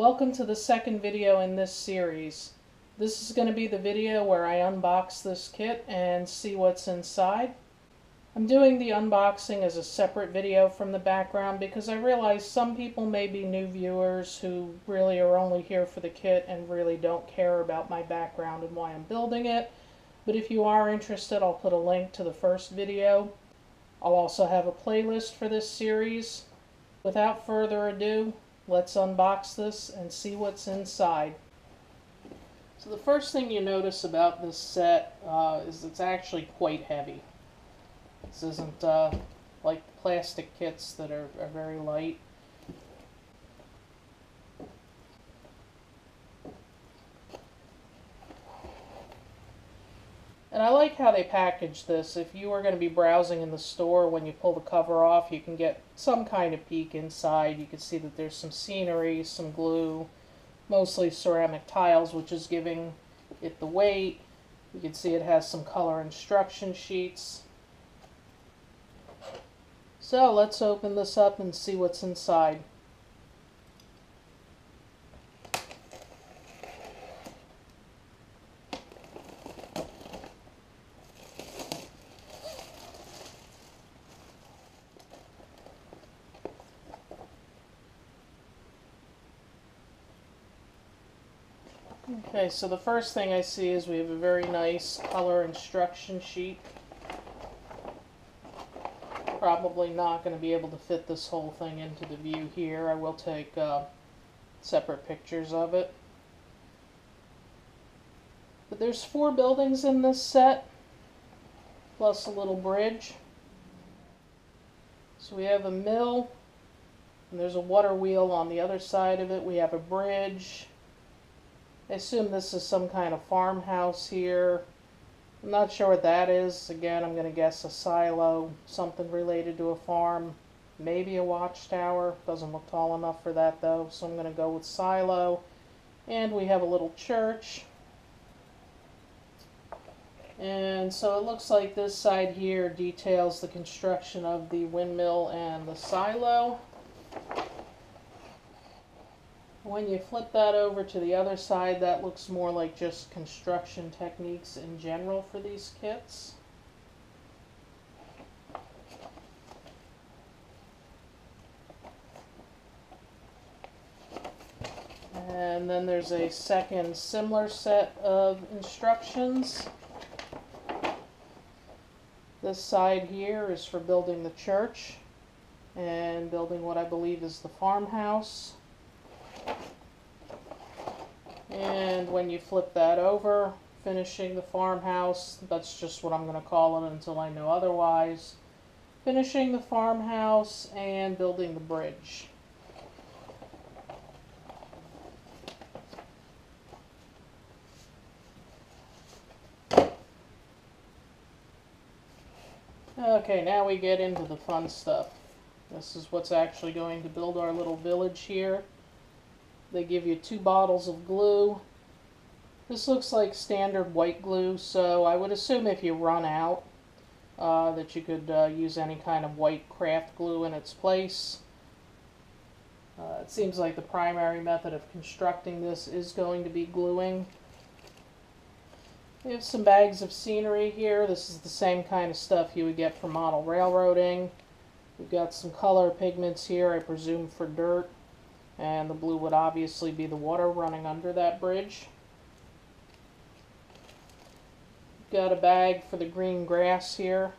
Welcome to the second video in this series. This is going to be the video where I unbox this kit and see what's inside. I'm doing the unboxing as a separate video from the background because I realize some people may be new viewers who really are only here for the kit and really don't care about my background and why I'm building it. But if you are interested, I'll put a link to the first video. I'll also have a playlist for this series. Without further ado, let's unbox this and see what's inside. So the first thing you notice about this set uh, is it's actually quite heavy. This isn't uh, like plastic kits that are, are very light. And I like how they package this. If you are going to be browsing in the store, when you pull the cover off, you can get some kind of peek inside. You can see that there's some scenery, some glue, mostly ceramic tiles, which is giving it the weight. You can see it has some color instruction sheets. So let's open this up and see what's inside. So the first thing I see is we have a very nice color instruction sheet. Probably not going to be able to fit this whole thing into the view here. I will take uh, separate pictures of it. But there's four buildings in this set, plus a little bridge. So we have a mill, and there's a water wheel on the other side of it. We have a bridge, I assume this is some kind of farmhouse here. I'm not sure what that is. Again, I'm going to guess a silo, something related to a farm. Maybe a watchtower. Doesn't look tall enough for that though, so I'm going to go with silo. And we have a little church. And so it looks like this side here details the construction of the windmill and the silo. When you flip that over to the other side, that looks more like just construction techniques in general for these kits. And then there's a second similar set of instructions. This side here is for building the church and building what I believe is the farmhouse. And when you flip that over, finishing the farmhouse, that's just what I'm going to call it until I know otherwise. Finishing the farmhouse and building the bridge. Okay, now we get into the fun stuff. This is what's actually going to build our little village here. They give you two bottles of glue. This looks like standard white glue, so I would assume if you run out uh, that you could uh, use any kind of white craft glue in its place. Uh, it seems like the primary method of constructing this is going to be gluing. We have some bags of scenery here. This is the same kind of stuff you would get for model railroading. We've got some color pigments here, I presume for dirt. And the blue would obviously be the water running under that bridge. Got a bag for the green grass here.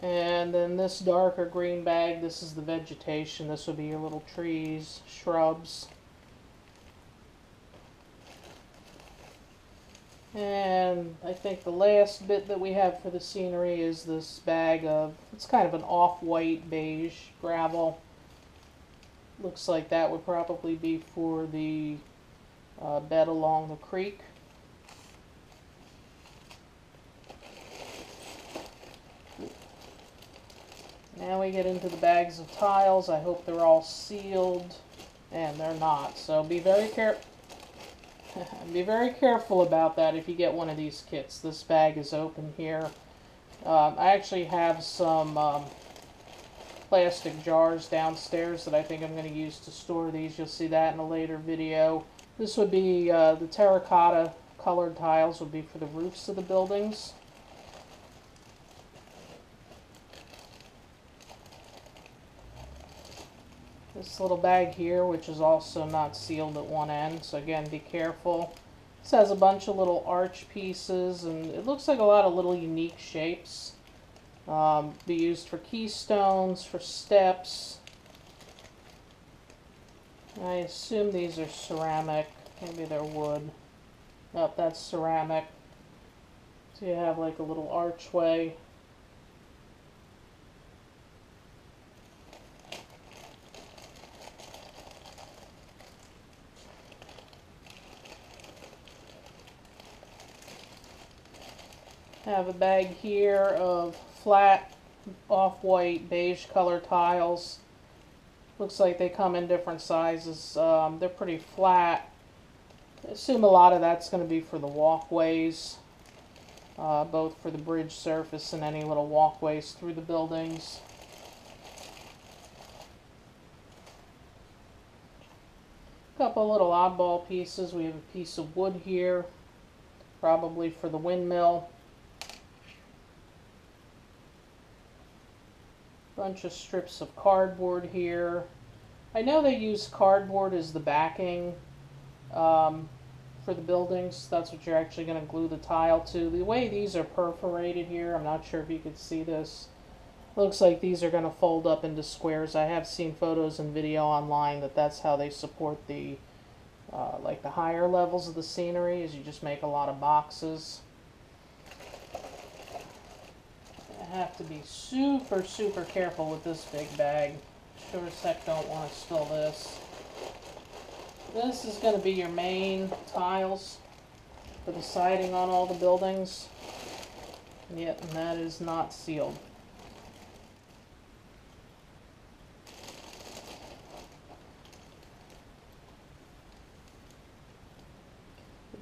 And then this darker green bag, this is the vegetation. This would be your little trees, shrubs. And I think the last bit that we have for the scenery is this bag of, it's kind of an off-white beige gravel. Looks like that would probably be for the uh, bed along the creek. Now we get into the bags of tiles. I hope they're all sealed, and they're not. So be very careful Be very careful about that if you get one of these kits. This bag is open here. Um, I actually have some um, plastic jars downstairs that I think I'm going to use to store these. You'll see that in a later video. This would be uh, the terracotta colored tiles would be for the roofs of the buildings. This little bag here, which is also not sealed at one end, so again, be careful. This has a bunch of little arch pieces, and it looks like a lot of little unique shapes. Um, be used for keystones, for steps. I assume these are ceramic. Maybe they're wood. Nope, that's ceramic. So you have like a little archway. Have a bag here of flat off-white beige color tiles. Looks like they come in different sizes. Um, they're pretty flat. I assume a lot of that's going to be for the walkways, uh, both for the bridge surface and any little walkways through the buildings. Couple little oddball pieces. We have a piece of wood here, probably for the windmill. Bunch of strips of cardboard here. I know they use cardboard as the backing um, for the buildings. That's what you're actually going to glue the tile to. The way these are perforated here, I'm not sure if you could see this. Looks like these are going to fold up into squares. I have seen photos and video online that that's how they support the uh, like the higher levels of the scenery is you just make a lot of boxes. Have to be super, super careful with this big bag. Sure as heck don't want to spill this. This is going to be your main tiles for the siding on all the buildings. Yep, and that is not sealed.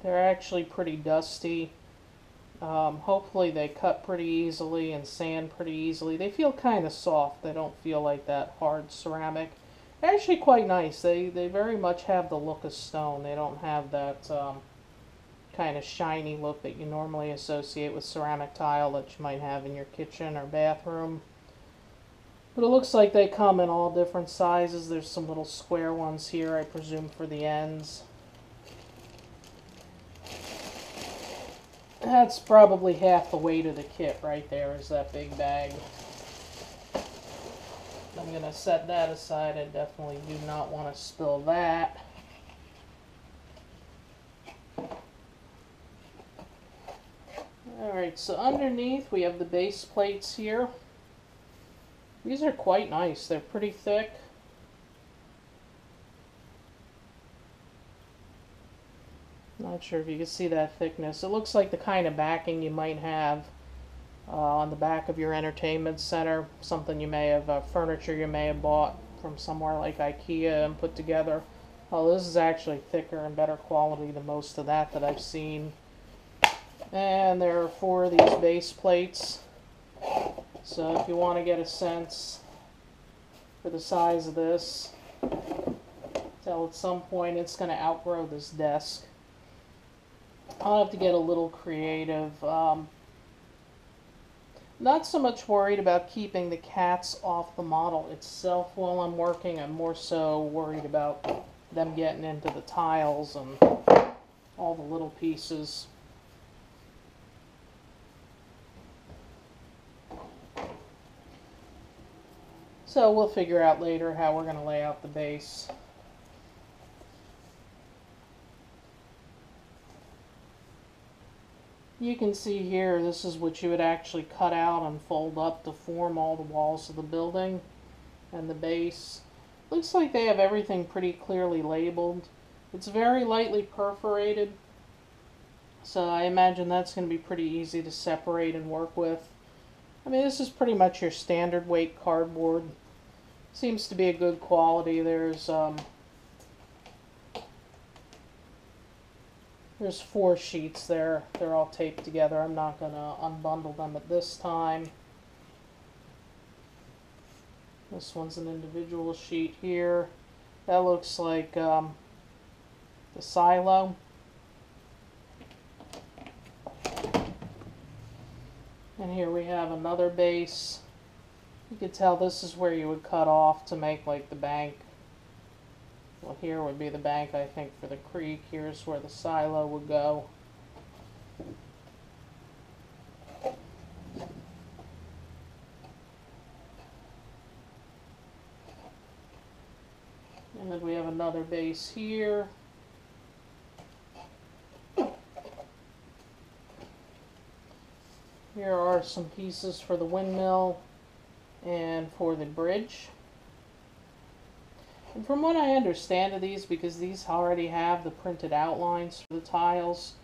They're actually pretty dusty. Um, hopefully they cut pretty easily and sand pretty easily. They feel kind of soft. They don't feel like that hard ceramic. They're actually quite nice. They, they very much have the look of stone. They don't have that um, kind of shiny look that you normally associate with ceramic tile that you might have in your kitchen or bathroom. But it looks like they come in all different sizes. There's some little square ones here, I presume, for the ends. That's probably half the weight of the kit right there is that big bag. I'm going to set that aside. I definitely do not want to spill that. Alright, so underneath we have the base plates here. These are quite nice. They're pretty thick. Not sure if you can see that thickness. It looks like the kind of backing you might have uh, on the back of your entertainment center. Something you may have, uh, furniture you may have bought from somewhere like Ikea and put together. Oh, this is actually thicker and better quality than most of that that I've seen. And there are four of these base plates. So if you want to get a sense for the size of this, tell at some point it's going to outgrow this desk. I'll have to get a little creative. Um, not so much worried about keeping the cats off the model itself while I'm working. I'm more so worried about them getting into the tiles and all the little pieces. So we'll figure out later how we're going to lay out the base. You can see here, this is what you would actually cut out and fold up to form all the walls of the building and the base. Looks like they have everything pretty clearly labeled. It's very lightly perforated, so I imagine that's going to be pretty easy to separate and work with. I mean, this is pretty much your standard weight cardboard. Seems to be a good quality. There's um, There's four sheets there. They're all taped together. I'm not going to unbundle them at this time. This one's an individual sheet here. That looks like um, the silo. And here we have another base. You can tell this is where you would cut off to make like the bank. Well, here would be the bank, I think, for the creek. Here's where the silo would go. And then we have another base here. Here are some pieces for the windmill and for the bridge. And from what I understand of these, because these already have the printed outlines for the tiles,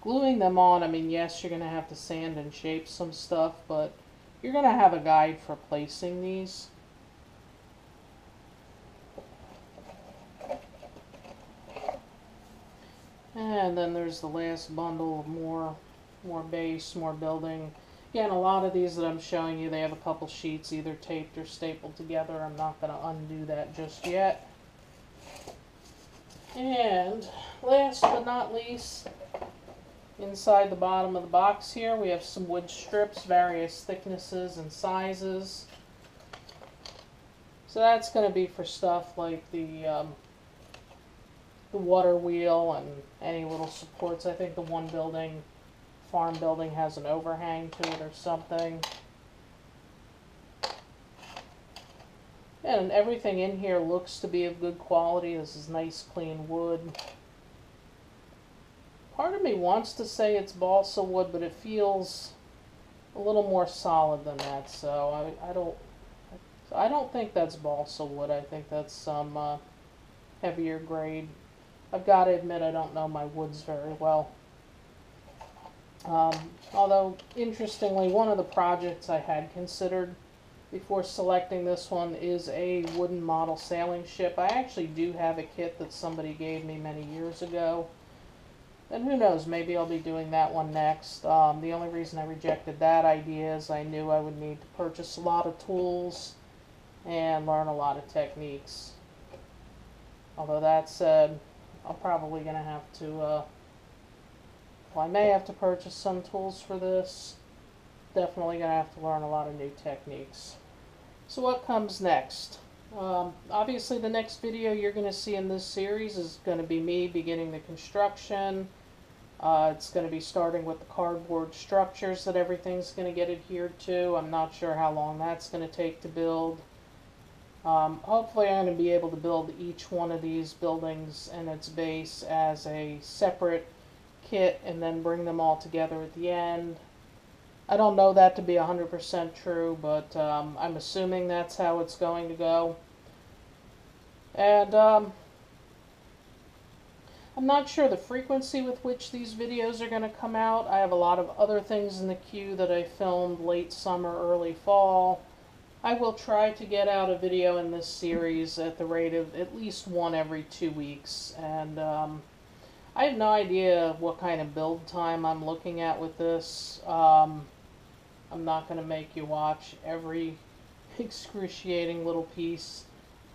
gluing them on, I mean, yes, you're going to have to sand and shape some stuff, but you're going to have a guide for placing these. And then there's the last bundle of more, more base, more building. Again, a lot of these that I'm showing you, they have a couple sheets either taped or stapled together. I'm not going to undo that just yet. And last but not least, inside the bottom of the box here, we have some wood strips, various thicknesses and sizes. So that's going to be for stuff like the um, the water wheel and any little supports. I think the one building, farm building, has an overhang to it or something. And everything in here looks to be of good quality. This is nice clean wood. Part of me wants to say it's balsa wood, but it feels a little more solid than that. So I, I don't I don't think that's balsa wood. I think that's some uh, heavier grade I've got to admit I don't know my woods very well. Um, although, interestingly, one of the projects I had considered before selecting this one is a wooden model sailing ship. I actually do have a kit that somebody gave me many years ago. And who knows, maybe I'll be doing that one next. Um, the only reason I rejected that idea is I knew I would need to purchase a lot of tools and learn a lot of techniques. Although that said, I'm probably going to have to, uh, well, I may have to purchase some tools for this. Definitely going to have to learn a lot of new techniques. So what comes next? Um, obviously the next video you're going to see in this series is going to be me beginning the construction. Uh, it's going to be starting with the cardboard structures that everything's going to get adhered to. I'm not sure how long that's going to take to build. Um, hopefully I'm going to be able to build each one of these buildings and its base as a separate kit and then bring them all together at the end. I don't know that to be 100% true, but um, I'm assuming that's how it's going to go. And um, I'm not sure the frequency with which these videos are going to come out. I have a lot of other things in the queue that I filmed late summer, early fall. I will try to get out a video in this series at the rate of at least one every two weeks. And um, I have no idea what kind of build time I'm looking at with this. Um, I'm not going to make you watch every excruciating little piece.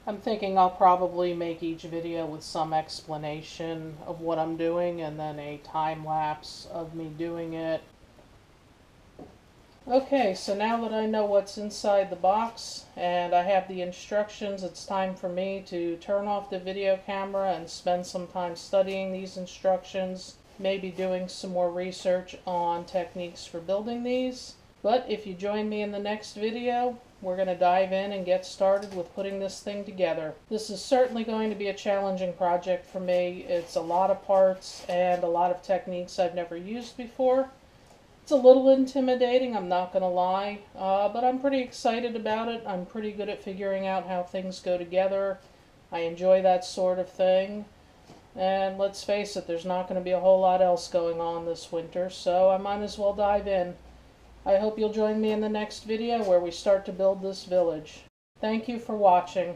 I'm thinking I'll probably make each video with some explanation of what I'm doing and then a time lapse of me doing it Okay, so now that I know what's inside the box and I have the instructions, it's time for me to turn off the video camera and spend some time studying these instructions, maybe doing some more research on techniques for building these. But if you join me in the next video, we're going to dive in and get started with putting this thing together. This is certainly going to be a challenging project for me. It's a lot of parts and a lot of techniques I've never used before. It's a little intimidating, I'm not going to lie, uh, but I'm pretty excited about it. I'm pretty good at figuring out how things go together. I enjoy that sort of thing. And let's face it, there's not going to be a whole lot else going on this winter, so I might as well dive in. I hope you'll join me in the next video where we start to build this village. Thank you for watching.